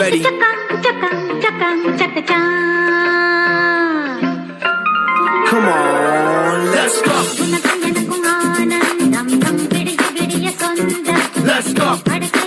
Ready? Come on, let's go. Let's go.